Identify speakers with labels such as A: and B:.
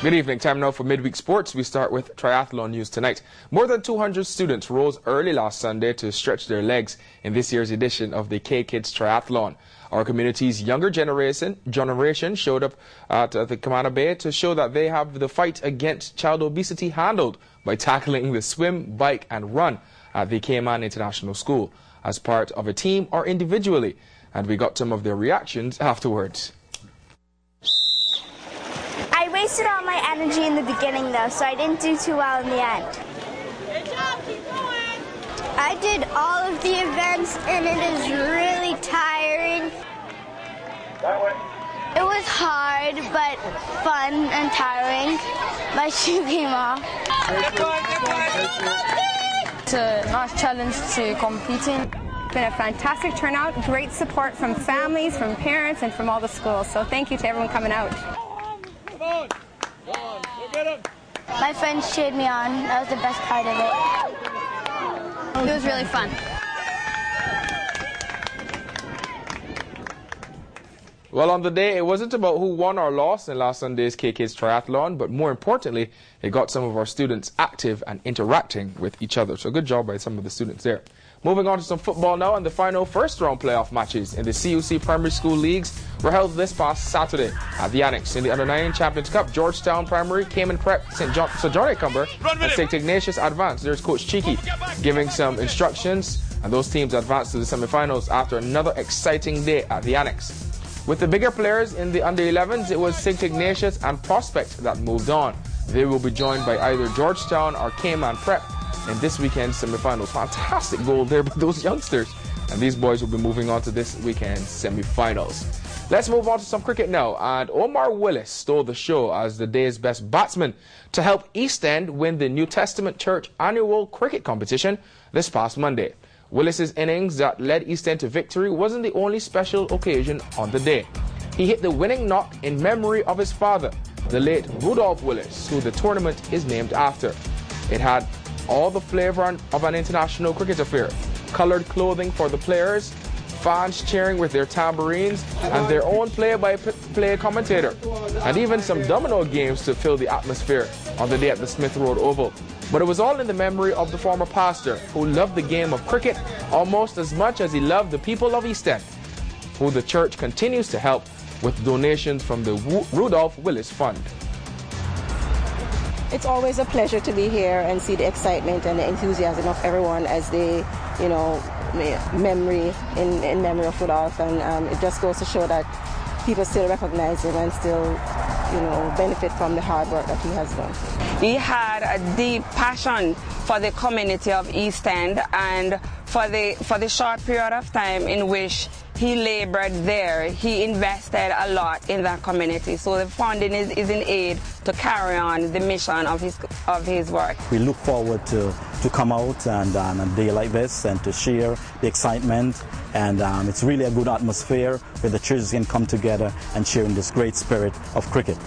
A: Good evening. Time now for midweek sports. We start with triathlon news tonight. More than 200 students rose early last Sunday to stretch their legs in this year's edition of the CayKids Triathlon. Our community's younger generation generation showed up at uh, the Camana Bay to show that they have the fight against child obesity handled by tackling the swim, bike and run at the Cayman International School as part of a team or individually. And we got some of their reactions afterwards
B: wasted all my energy in the beginning though, so I didn't do too well in the end.
C: Good job, keep going.
B: I did all of the events and it is really tiring.
D: That way.
B: It was hard, but fun and tiring. My shoe came off.
E: It's a nice challenge to competing.
F: It's been a fantastic turnout, great support from families, from parents, and from all the schools. So thank you to everyone coming out.
B: My friends cheered me on. That was the best part of
E: it. It was really fun.
A: Well, on the day, it wasn't about who won or lost in last Sunday's CayKids Triathlon, but more importantly, it got some of our students active and interacting with each other. So good job by some of the students there. Moving on to some football now, and the final first round playoff matches in the CUC Primary School Leagues were held this past Saturday at the Annex. In the Under 9 Champions Cup, Georgetown Primary, Cayman Prep, St. John, Sir John Cumber, and St. Ignatius advanced. There's Coach Cheeky giving some instructions, and those teams advanced to the semifinals after another exciting day at the Annex. With the bigger players in the under 11s, it was St. Ignatius and Prospect that moved on. They will be joined by either Georgetown or Cayman Prep in this weekend's semifinals. Fantastic goal there by those youngsters. And these boys will be moving on to this weekend's semifinals. Let's move on to some cricket now. And Omar Willis stole the show as the day's best batsman to help East End win the New Testament Church annual cricket competition this past Monday. Willis's innings that led East End to victory wasn't the only special occasion on the day. He hit the winning knock in memory of his father, the late Rudolph Willis, who the tournament is named after. It had all the flavor of an international cricket affair. Colored clothing for the players, fans cheering with their tambourines, and their own play-by-play commentator. And even some domino games to fill the atmosphere on the day at the Smith Road Oval. But it was all in the memory of the former pastor who loved the game of cricket almost as much as he loved the people of East End, who the church continues to help with donations from the Rudolph Willis Fund.
G: It's always a pleasure to be here and see the excitement and the enthusiasm of everyone as they, you know, memory in, in memory of Rudolph, and um, it just goes to show that people still recognize him and still, you know, benefit from the hard work that he has done.
H: He had a deep passion for the community of East End and for the for the short period of time in which he labored there, he invested a lot in that community. So the funding is, is in aid to carry on the mission of his of his work.
I: We look forward to, to come out and on um, a day like this and to share the excitement. And um, it's really a good atmosphere where the churches can come together and share in this great spirit of cricket.